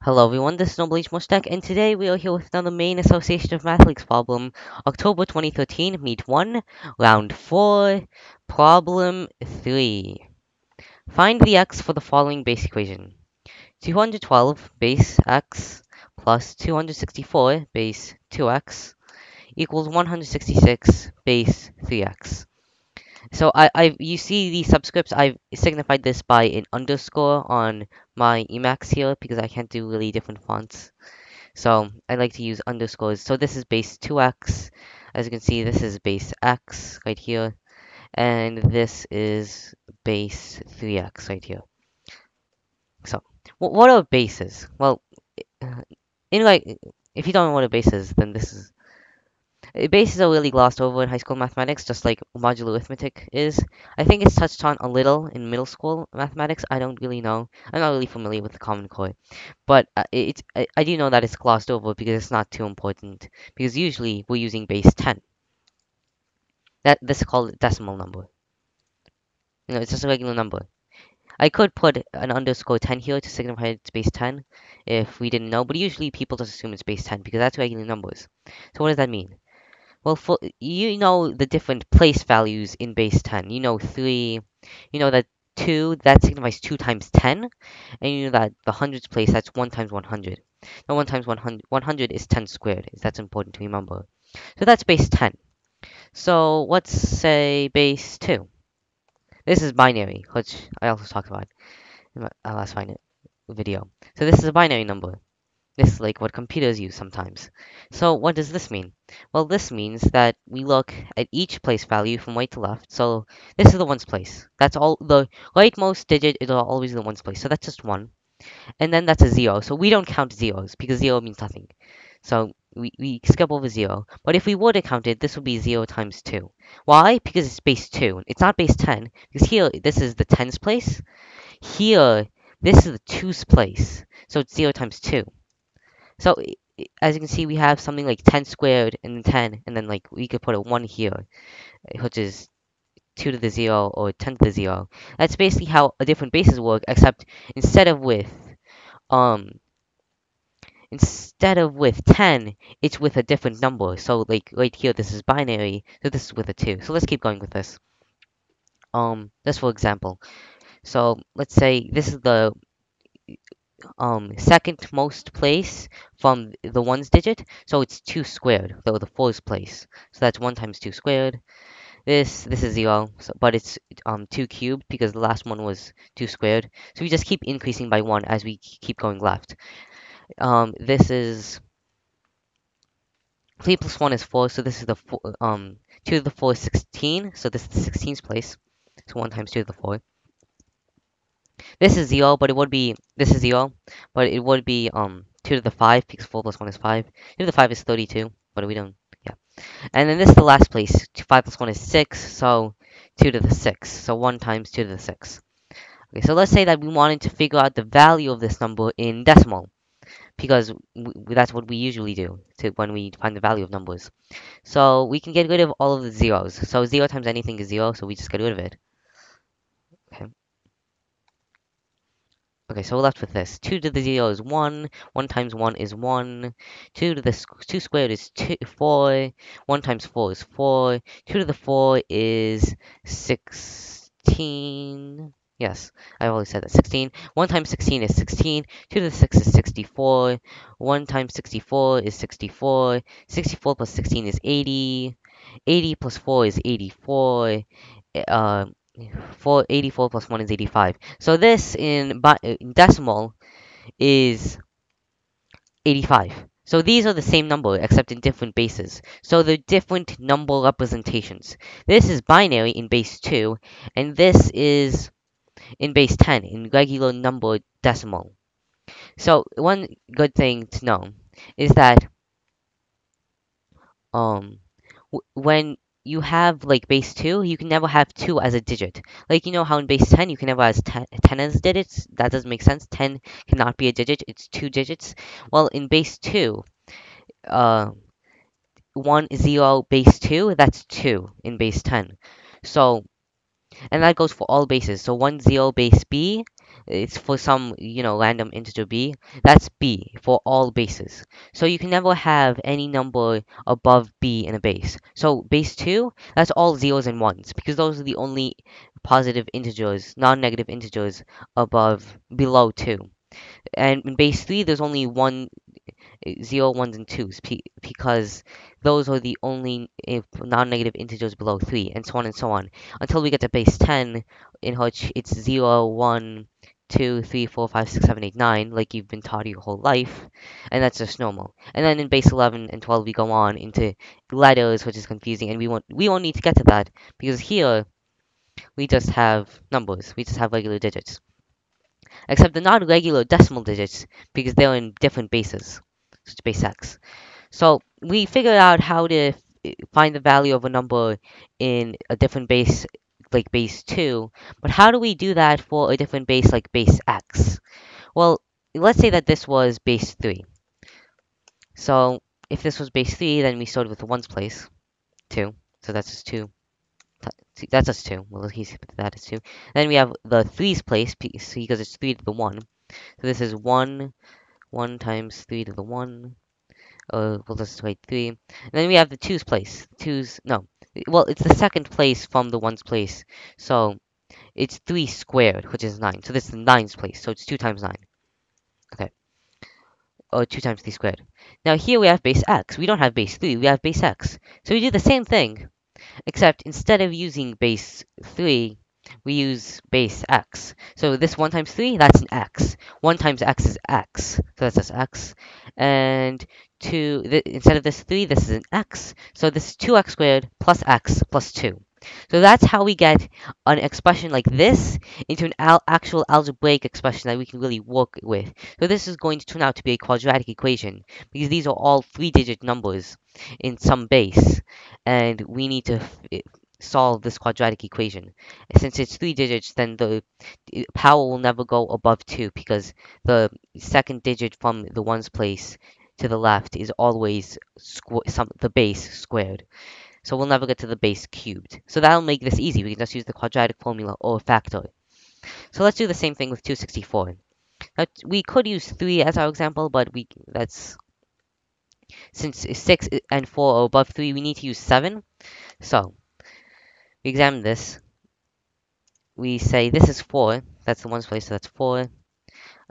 Hello everyone, this is Noble H. Mushtak, and today we are here with another Maine Association of Math Leagues problem, October 2013, Meet 1, Round 4, Problem 3. Find the x for the following base equation. 212 base x plus 264 base 2x equals 166 base 3x. So I, I, you see the subscripts. I've signified this by an underscore on my Emacs here because I can't do really different fonts. So I like to use underscores. So this is base 2x. As you can see, this is base x right here. And this is base 3x right here. So what are bases? Well, eh, in like, if you don't know what a base is, then this is Bases are really glossed over in high school mathematics, just like modular arithmetic is. I think it's touched on a little in middle school mathematics. I don't really know. I'm not really familiar with the Common Core, but uh, it's I, I do know that it's glossed over because it's not too important. Because usually we're using base 10. That this is called a decimal number. You know, it's just a regular number. I could put an underscore 10 here to signify it's base 10 if we didn't know, but usually people just assume it's base 10 because that's regular numbers. So what does that mean? Well, for you know the different place values in base 10. You know 3, you know that 2, that signifies 2 times 10, and you know that the hundreds place, that's 1 times 100. Now 1 times 100, 100 is 10 squared, that's important to remember. So that's base 10. So let's say base 2. This is binary, which I also talked about in my uh, last video. So this is a binary number. This is like what computers use sometimes. So what does this mean? Well, this means that we look at each place value from right to left. So this is the ones place. That's all. The rightmost digit is always the ones place. So that's just 1. And then that's a 0. So we don't count zeros because 0 means nothing. So we, we skip over 0. But if we were to count it, this would be 0 times 2. Why? Because it's base 2. It's not base 10. Because here, this is the tens place. Here, this is the twos place. So it's 0 times 2. So as you can see, we have something like 10 squared and then 10, and then like we could put a 1 here, which is 2 to the 0 or 10 to the 0. That's basically how a different bases work, except instead of with, um, instead of with 10, it's with a different number. So like right here, this is binary, so this is with a 2. So let's keep going with this. Um, just for example. So let's say this is the um second most place from the ones digit. So it's 2 squared so the fourth place. So that's 1 times 2 squared. This this is 0 so, but it's um 2 cubed because the last one was 2 squared. So we just keep increasing by 1 as we keep going left. Um this is 3 plus 1 is 4 so this is the four, um 2 to the 4 is 16 so this is the 16th place. So 1 times 2 to the 4 this is 0, but it would be, this is 0, but it would be, um, 2 to the 5, because 4 plus 1 is 5. 2 to the 5 is 32, but we don't, yeah. And then this is the last place. 5 plus 1 is 6, so 2 to the 6. So 1 times 2 to the 6. Okay, so let's say that we wanted to figure out the value of this number in decimal. Because that's what we usually do to when we find the value of numbers. So we can get rid of all of the zeros. So 0 times anything is 0, so we just get rid of it. Okay. Okay, so we're left with this. 2 to the 0 is 1. 1 times 1 is 1. 2 to the 2 squared is two, 4. 1 times 4 is 4. 2 to the 4 is 16. Yes, I've always said that. 16. 1 times 16 is 16. 2 to the 6 is 64. 1 times 64 is 64. 64 plus 16 is 80. 80 plus 4 is 84. Uh, 4, 84 plus 1 is 85. So this in, in decimal is 85. So these are the same number except in different bases. So they're different number representations. This is binary in base 2 and this is in base 10 in regular number decimal. So one good thing to know is that um when you have like base 2, you can never have 2 as a digit. Like you know how in base 10 you can never have 10, 10 as digits? That doesn't make sense. 10 cannot be a digit, it's 2 digits. Well, in base 2, uh, 1, 0, base 2, that's 2 in base 10. So, and that goes for all bases. So 1, 0, base B, it's for some, you know, random integer b, that's b for all bases. So you can never have any number above b in a base. So base 2, that's all zeros and ones because those are the only positive integers, non-negative integers above below 2. And in base 3, there's only one zero, ones, and twos because those are the only non-negative integers below 3, and so on and so on, until we get to base 10, in which it's 0, 1, 2, 3, 4, 5, 6, 7, 8, 9, like you've been taught your whole life, and that's just normal. And then in base 11 and 12, we go on into letters, which is confusing, and we won't, we won't need to get to that, because here, we just have numbers, we just have regular digits. Except they're not regular decimal digits, because they're in different bases such as base x. So we figured out how to eh, find the value of a number in a different base like base 2, but how do we do that for a different base like base x? Well, let's say that this was base 3. So if this was base 3, then we started with the ones place, 2, so that's just 2. That's just 2. Well, he's that is 2. Then we have the 3's place, because it's 3 to the 1. So this is 1 1 times 3 to the 1. Uh, we'll just write 3. And then we have the 2's place. 2's, no. Well, it's the second place from the 1's place. So, it's 3 squared, which is 9. So this is the 9's place. So it's 2 times 9. Okay. Or 2 times 3 squared. Now here we have base x. We don't have base 3, we have base x. So we do the same thing, except instead of using base 3, we use base x. So this 1 times 3, that's an x. 1 times x is x. So that's just x. And 2, th instead of this 3, this is an x. So this is 2x squared plus x plus 2. So that's how we get an expression like this into an al actual algebraic expression that we can really work with. So this is going to turn out to be a quadratic equation because these are all three-digit numbers in some base. And we need to solve this quadratic equation. Since it's three digits, then the power will never go above 2 because the second digit from the ones place to the left is always some the base squared. So we'll never get to the base cubed. So that'll make this easy. We can just use the quadratic formula or factor. So let's do the same thing with 264. Now, we could use 3 as our example, but we that's since 6 and 4 are above 3, we need to use 7. So we examine this. We say this is 4. That's the ones place, so that's 4.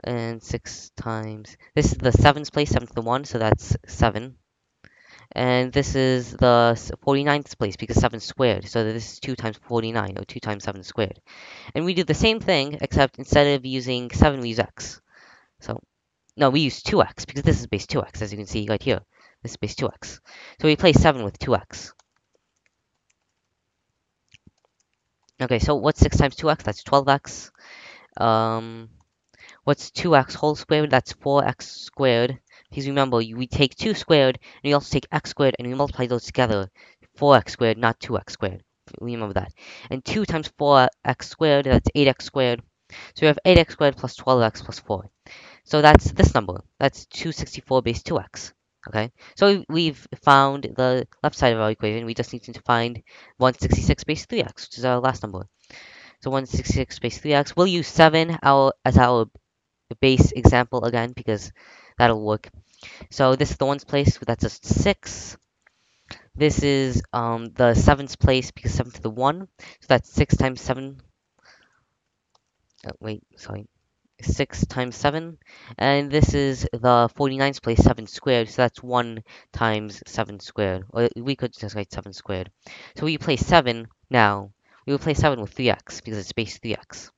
And 6 times... This is the 7's place, 7 to the 1, so that's 7. And this is the 49th place, because 7 squared. So this is 2 times 49, or 2 times 7 squared. And we do the same thing, except instead of using 7, we use x. So, no, we use 2x, because this is base 2x, as you can see right here. This is base 2x. So we replace 7 with 2x. Okay, so what's 6 times 2x? That's 12x. Um, what's 2x whole squared? That's 4x squared. Because remember, we take 2 squared, and we also take x squared, and we multiply those together. 4x squared, not 2x squared. Remember that. And 2 times 4x squared, that's 8x squared. So we have 8x squared plus 12x plus 4. So that's this number. That's 264 base 2x. Okay, so we've found the left side of our equation. We just need to find 166 base 3x, which is our last number. So 166 base 3x. We'll use 7 our, as our base example again, because that'll work. So this is the ones place, that's just 6. This is um, the 7th place, because 7 to the 1. So that's 6 times 7. Oh, wait, sorry. 6 times 7. And this is the 49th place, 7 squared. So that's 1 times 7 squared. Or we could just write 7 squared. So we replace 7 now. We replace 7 with 3x because it's base 3x.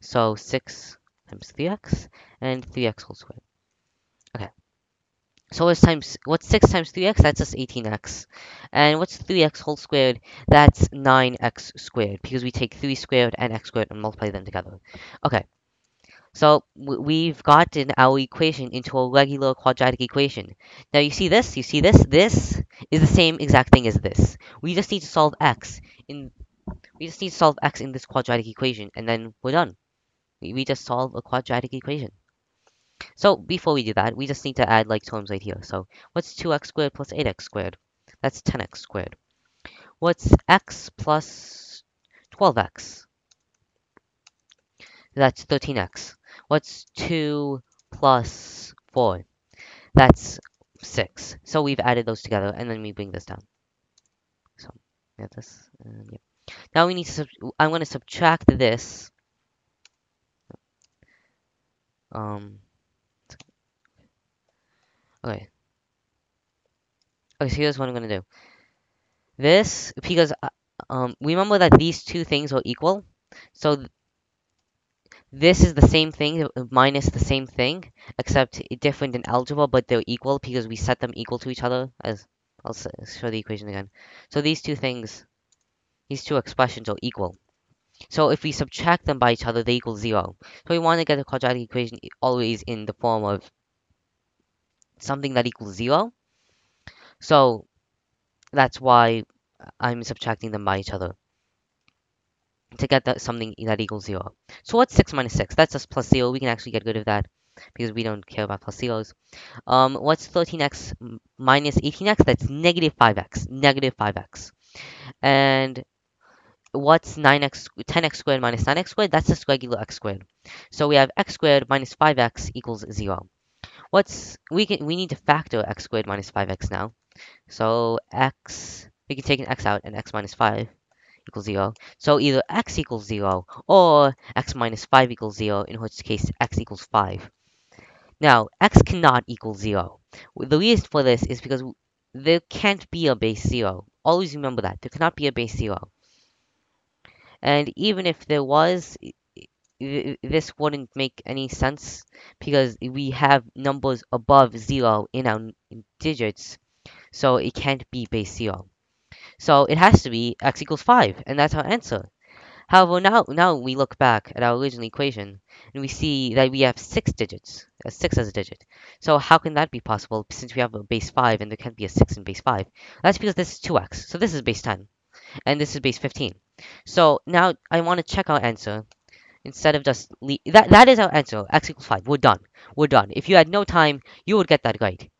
So 6 times 3x and 3x whole squared. Okay. So what's times what's 6 times 3x? That's just 18x. And what's 3x whole squared? That's 9x squared because we take 3 squared and x squared and multiply them together. Okay. So we've gotten our equation into a regular quadratic equation. Now you see this? You see this? This is the same exact thing as this. We just need to solve x in we just need to solve x in this quadratic equation and then we're done. We, just solve a quadratic equation. So before we do that, we just need to add like terms right here. So what's 2x squared plus 8x squared? That's 10x squared. What's x plus 12x? That's 13x. What's 2 plus 4? That's 6. So we've added those together, and then we bring this down. So, we have this, and yeah. Now we need to, I'm going to subtract this. Um, okay. Okay, so here's what I'm going to do. This, because, uh, um, remember that these two things are equal. So, th this is the same thing uh, minus the same thing, except different in algebra, but they're equal because we set them equal to each other. As I'll show the equation again. So these two things, these two expressions are equal. So if we subtract them by each other, they equal zero. So we want to get a quadratic equation always in the form of something that equals zero. So that's why I'm subtracting them by each other to get that something that equals 0. So what's 6 minus 6? That's just plus 0. We can actually get rid of that because we don't care about plus zeros. Um, what's 13x minus 18x? That's negative 5x. Negative 5x. And what's 9x, 10x squared minus 9x squared? That's just regular x squared. So we have x squared minus 5x equals 0. What's, we can, we need to factor x squared minus 5x now. So x, we can take an x out and x minus 5 equals 0. So either x equals 0 or x minus 5 equals 0, in which case x equals 5. Now, x cannot equal 0. The reason for this is because there can't be a base 0. Always remember that. There cannot be a base 0. And even if there was, this wouldn't make any sense because we have numbers above 0 in our digits, so it can't be base 0. So it has to be x equals 5, and that's our answer. However, now, now we look back at our original equation, and we see that we have 6 digits, a 6 as a digit. So how can that be possible since we have a base 5 and there can't be a 6 in base 5? That's because this is 2x, so this is base 10, and this is base 15. So now I want to check our answer instead of just that that is our answer x equals 5 we're done we're done if you had no time you would get that right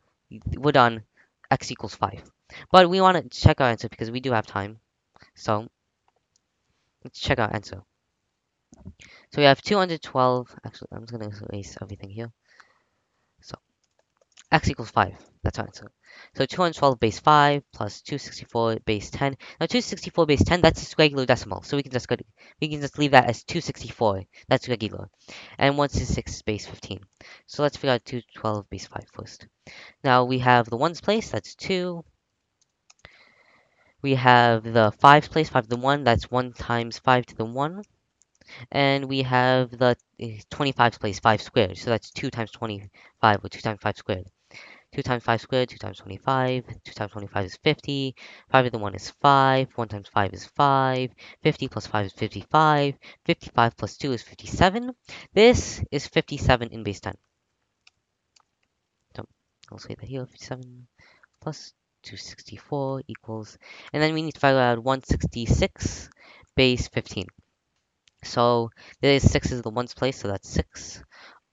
we're done x equals 5 but we want to check our answer because we do have time. So let's check our answer. So we have 212. Actually, I'm just going to erase everything here. X equals 5. That's our answer. So 212 base 5 plus 264 base 10. Now 264 base 10, that's just regular decimal. So we can just go to, we can just leave that as 264. That's regular. And 166 base 15. So let's figure out 212 base 5 first. Now we have the ones place, that's 2 we have the 5 place, 5 to the 1, that's 1 times 5 to the 1. And we have the eh, 25 place, 5 squared, so that's 2 times 25, or 2 times 5 squared. 2 times 5 squared, 2 times 25, 2 times 25 is 50, 5 to the 1 is 5, 1 times 5 is 5, 50 plus 5 is 55, 55 plus 2 is 57. This is 57 in base 10. So I'll say that here, 57 plus 264 equals, and then we need to figure out 166 base 15. So there is 6 is the ones place, so that's 6.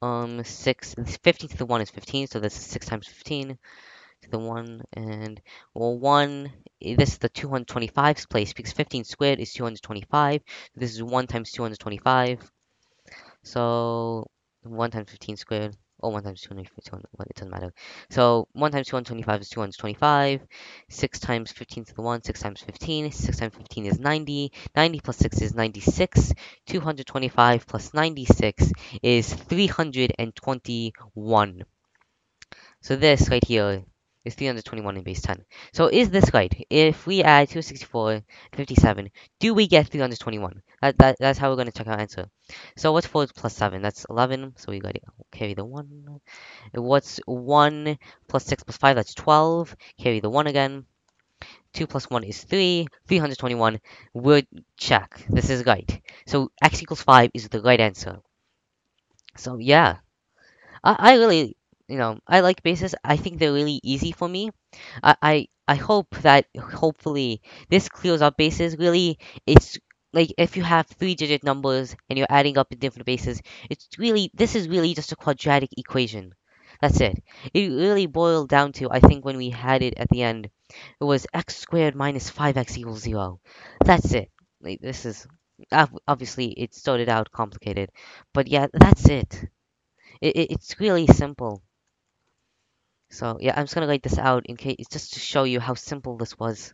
Um, 6, 15 to the 1 is 15, so this is 6 times 15 to the 1, and, well, 1, this is the 225's place, because 15 squared is 225, this is 1 times 225, so 1 times 15 squared, Oh, 1 times 225, it doesn't matter. So 1 times 225 is 225. 6 times 15 to the 1, 6 times 15. 6 times 15 is 90. 90 plus 6 is 96. 225 plus 96 is 321. So this right here is 321 in base 10. So is this right? If we add 264 57, do we get 321? That, that, that's how we're going to check our answer. So what's 4 plus 7? That's 11, so we got to carry the 1. What's 1 plus 6 plus 5? That's 12. Carry the 1 again. 2 plus 1 is 3. 321. We'll check. This is right. So x equals 5 is the right answer. So yeah. I, I really you know, I like bases. I think they're really easy for me. I, I, I hope that hopefully this clears up bases. Really, it's like if you have three digit numbers and you're adding up in different bases, it's really, this is really just a quadratic equation. That's it. It really boiled down to, I think when we had it at the end, it was x squared minus 5x equals 0. That's it. Like, this is, Ob- Obviously, it started out complicated, but yeah, that's it. It, it. It's really simple. So yeah, I'm just gonna write this out in case just to show you how simple this was.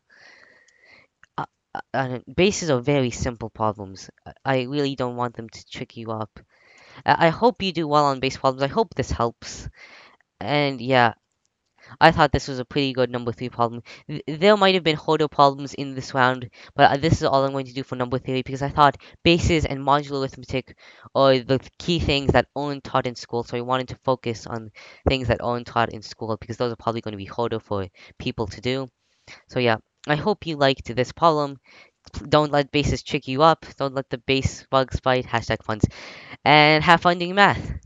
Uh, uh, bases are very simple problems. I really don't want them to trick you up. I hope you do well on base problems. I hope this helps. And yeah, I thought this was a pretty good number three problem. There might have been harder problems in this round, but uh, this is all I'm going to do for number three because I thought bases and modular arithmetic are the key things that aren't taught in school. So I wanted to focus on things that aren't taught in school because those are probably going to be harder for people to do. So yeah, I hope you liked this problem. Don't let bases trick you up. Don't let the base bugs bite. Hashtag funds. And have fun doing math.